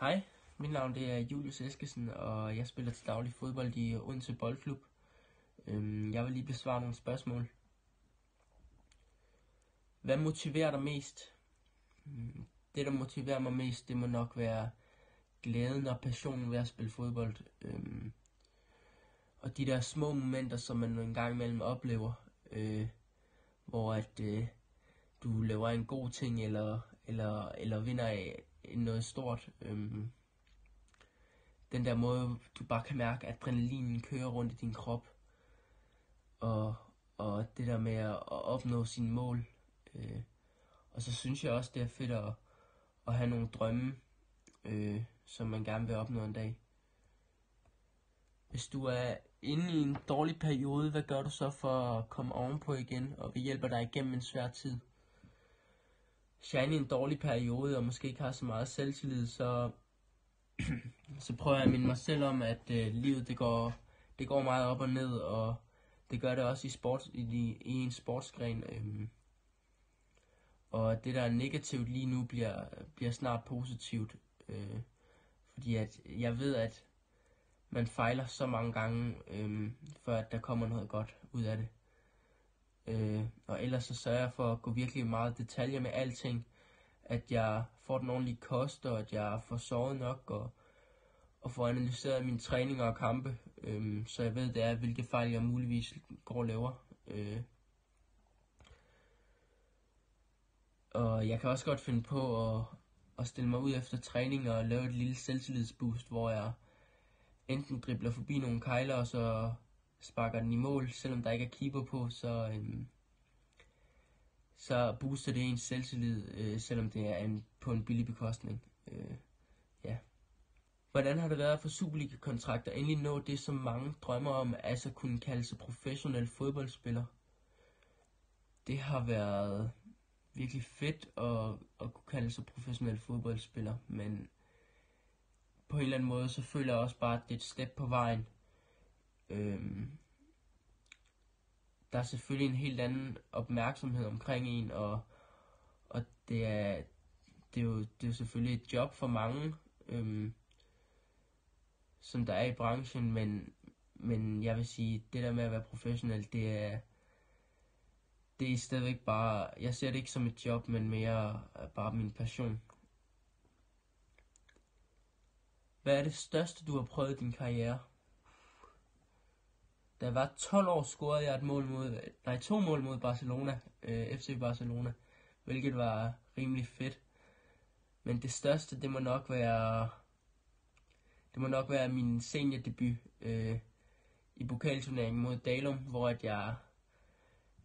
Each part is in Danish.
Hej, mit navn det er Julius Eskesen, og jeg spiller til daglig fodbold i Odense Boldklub. Øhm, jeg vil lige besvare nogle spørgsmål. Hvad motiverer dig mest? Mm, det, der motiverer mig mest, det må nok være glæden og passionen ved at spille fodbold. Øhm, og de der små momenter, som man en gang imellem oplever, øh, hvor at øh, du laver en god ting, eller, eller, eller vinder noget stort. Øhm, den der måde, du bare kan mærke, at adrenalinen kører rundt i din krop. Og, og det der med at, at opnå sine mål. Øh, og så synes jeg også, det er fedt at, at have nogle drømme, øh, som man gerne vil opnå en dag. Hvis du er inde i en dårlig periode, hvad gør du så for at komme ovenpå igen, og vi hjælper dig igennem en svær tid? Shine i en dårlig periode, og måske ikke har så meget selvtillid, så, så prøver jeg at minde mig selv om, at øh, livet det går, det går meget op og ned, og det gør det også i, sport, i, i en sportsgren. Øhm, og det, der er negativt lige nu, bliver, bliver snart positivt. Øh, fordi at jeg ved, at man fejler så mange gange, øh, før at der kommer noget godt ud af det. Øh, og ellers så sørger jeg for at gå virkelig meget detaljer med alting. At jeg får den ordentlige kost, og at jeg får sovet nok, og, og får analyseret mine træninger og kampe. Øh, så jeg ved, det er, hvilke fejl jeg muligvis går og laver. Øh, og jeg kan også godt finde på at, at stille mig ud efter træning og lave et lille selvtillidsboost, hvor jeg enten dribler forbi nogle kejler, og så sparker den i mål, selvom der ikke er keeper på, så, øhm, så booster det ens selvtillid, øh, selvom det er en, på en billig bekostning. Øh, ja. Hvordan har det været for Superliga-kontrakter endelig nå det, som mange drømmer om, altså kunne kalde sig professionel fodboldspiller? Det har været virkelig fedt at, at kunne kalde sig professionel fodboldspiller, men på en eller anden måde, så føler jeg også bare, at det er et step på vejen. Øhm, der er selvfølgelig en helt anden opmærksomhed omkring en, og, og det, er, det, er jo, det er jo selvfølgelig et job for mange, øhm, som der er i branchen, men, men jeg vil sige, det der med at være professionel, det er, det er stadigvæk bare, jeg ser det ikke som et job, men mere bare min passion. Hvad er det største, du har prøvet i din karriere? Da jeg var 12 år, scorede jeg et mål mod, nej, to mål mod Barcelona, øh, FC Barcelona, hvilket var rimelig fedt. Men det største, det må nok være, det må nok være min seniordebut øh, i pokalturneringen mod Dalum, hvor at jeg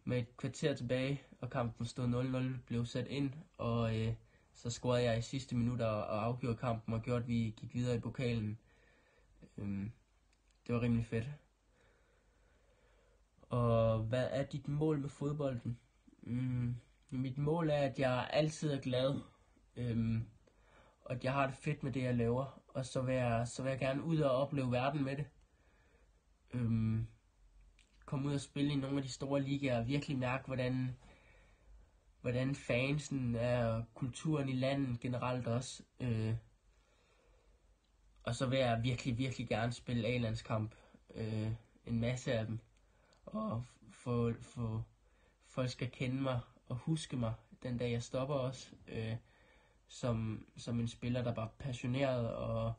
med et kvarter tilbage, og kampen stod 0-0, blev sat ind, og øh, så scorede jeg i sidste minutter og afgjorde kampen og gjorde, at vi gik videre i pokalen. Øh, det var rimelig fedt. Og hvad er dit mål med fodbolden? Mm, mit mål er, at jeg altid er glad. Øhm, og at jeg har det fedt med det, jeg laver. Og så vil jeg, så vil jeg gerne ud og opleve verden med det. Øhm, komme ud og spille i nogle af de store ligaer og virkelig mærke, hvordan, hvordan fansen er, kulturen i landet generelt også. Øh, og så vil jeg virkelig, virkelig gerne spille A-landskamp. Øh, en masse af dem og få, få folk skal kende mig og huske mig den dag jeg stopper også øh, som, som en spiller der var passioneret og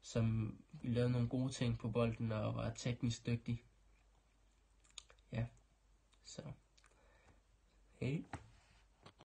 som lavede nogle gode ting på bolden og var teknisk dygtig. Ja, så hey.